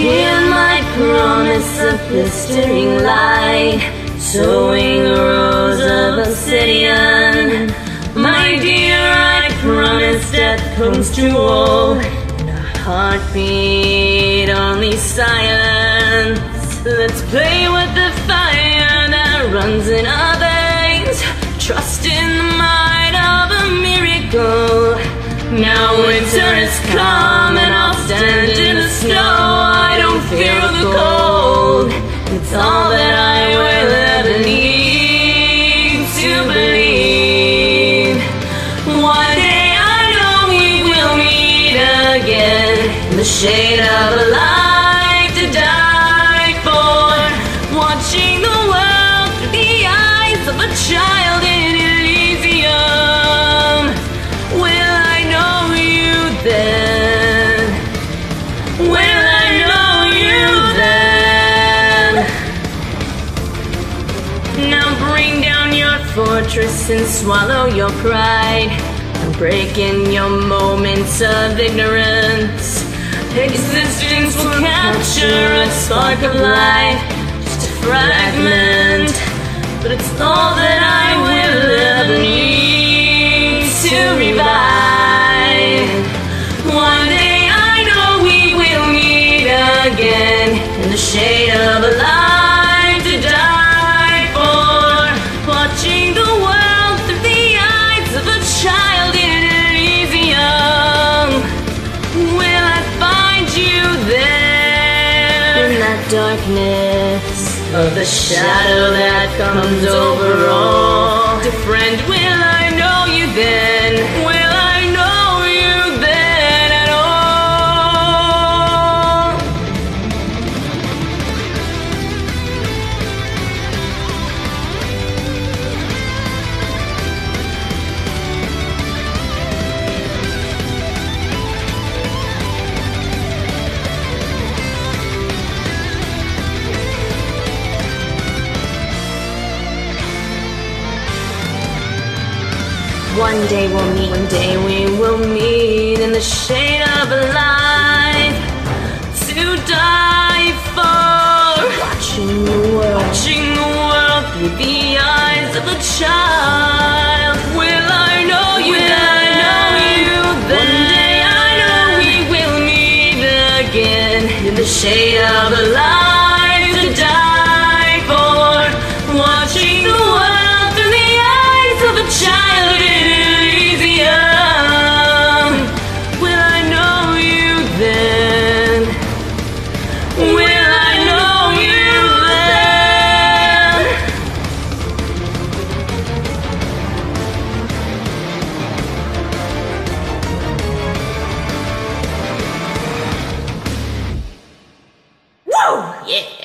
Hear my promise of blistering light, sowing a rose of obsidian. My dear, I promise death comes to all, and a heartbeat only silence. Let's play with the fire that runs in our veins, trust in the might of a miracle. Now winter has come and I'll stand It's all that I will ever need to believe. One day I know we will meet again in the shade of a light and swallow your pride. And break in your moments of ignorance. Existence will capture a spark of light, just a fragment. But it's all that I will ever need to revive. One day I know we will meet again in the shade of a light that darkness of the shadow that comes over all? Dear friend, One day we'll meet. One day we will meet in the shade of a light to die for. Watching the world, watching the world through the eyes of a child. Will I know you? Will I know you? Then? One day I know we will meet again in the shade of a Yeah.